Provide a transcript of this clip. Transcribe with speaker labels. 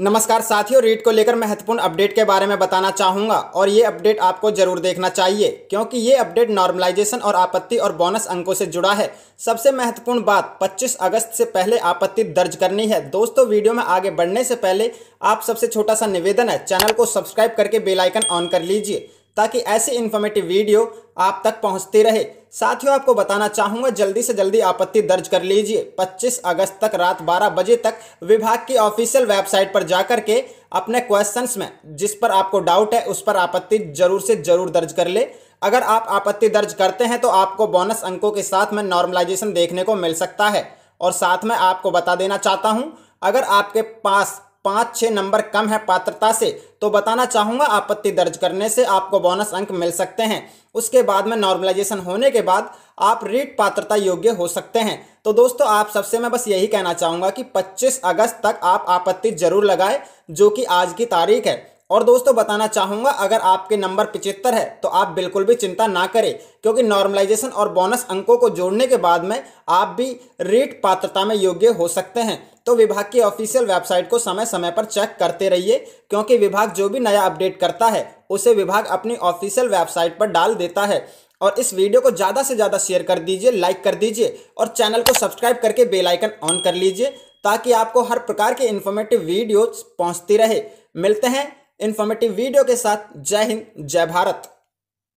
Speaker 1: नमस्कार साथियों, रीट को लेकर महत्वपूर्ण अपडेट के बारे में बताना चाहूँगा और ये अपडेट आपको ज़रूर देखना चाहिए, क्योंकि ये अपडेट नॉर्मलाइजेशन और आपत्ति और बोनस अंकों से जुड़ा है। सबसे महत्वपूर्ण बात 25 अगस्त से पहले आपत्ति दर्ज करनी है। दोस्तों, वीडियो में आगे बढ़ने से पहले आप सबसे छोटा सा निवेदन है, चैनल को सब्सक्राइब करके बेलाइकन ऑन कर लीजिए। ताकि ऐसी इन्फॉर्मेटिव वीडियो आप तक पहुँचती रहे। साथियों, आपको बताना चाहूँगा, जल्दी से जल्दी आपत्ति दर्ज कर लीजिए। 25 अगस्त तक रात 12 बजे तक विभाग की ऑफिशियल वेबसाइट पर जाकर के अपने क्वेश्चंस में, जिस पर आपको डाउट है, उस पर आपत्ति ज़रूर से ज़रूर दर्ज कर ले। अगर आप आपत्ति दर्ज करते हैं तो आपको बोनस अंकों के साथ में नॉर्मलाइजेशन देखने को मिल सकता है। और साथ में आपको बता देना चाहता हूँ, अगर आपके पास पाँच छः नंबर कम है पात्रता से तो बताना चाहूँगा, आपत्ति दर्ज करने से आपको बोनस अंक मिल सकते हैं। उसके बाद में नॉर्मलाइजेशन होने के बाद आप रीट पात्रता योग्य हो सकते हैं। तो दोस्तों, आप सबसे मैं बस यही कहना चाहूँगा कि 25 अगस्त तक आप आपत्ति ज़रूर लगाए, जो कि आज की तारीख है। और दोस्तों, बताना चाहूँगा, अगर आपके नंबर पिचहत्तर है तो आप बिल्कुल भी चिंता ना करें, क्योंकि नॉर्मलाइजेशन और बोनस अंकों को जोड़ने के बाद में आप भी रीट पात्रता में योग्य हो सकते हैं। तो विभाग की ऑफिशियल वेबसाइट को समय समय पर चेक करते रहिए, क्योंकि विभाग जो भी नया अपडेट करता है, उसे विभाग अपनी ऑफिशियल वेबसाइट पर डाल देता है। और इस वीडियो को ज़्यादा से ज़्यादा शेयर कर दीजिए लाइक कर दीजिए, और चैनल को सब्सक्राइब करके बेल आइकन ऑन कर लीजिए, ताकि आपको हर प्रकार के इन्फॉर्मेटिव वीडियोज़ पहुँचती रहे। मिलते हैं इन्फॉर्मेटिव वीडियो के साथ। जय हिंद, जय भारत।